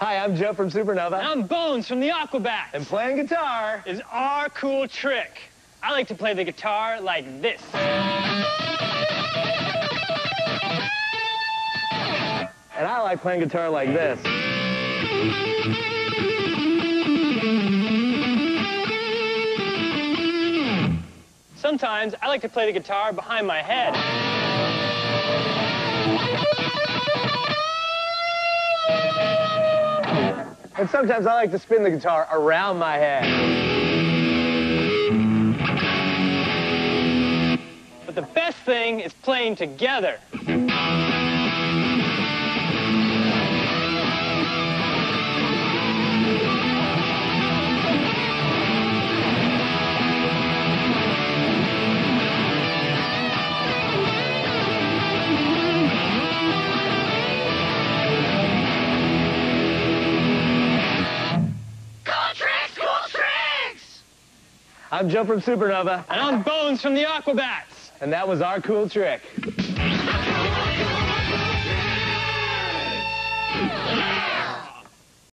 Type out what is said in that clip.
I'm Joe from Supernova. And I'm Bones from the Aquabats. And playing guitar is our cool trick. I like to play the guitar like this. And I like playing guitar like this. Sometimes I like to play the guitar behind my head. And sometimes I like to spin the guitar around my head. But the best thing is playing together. I'm Joe from Supernova. And I'm Bones from the Aquabats. And that was our cool trick.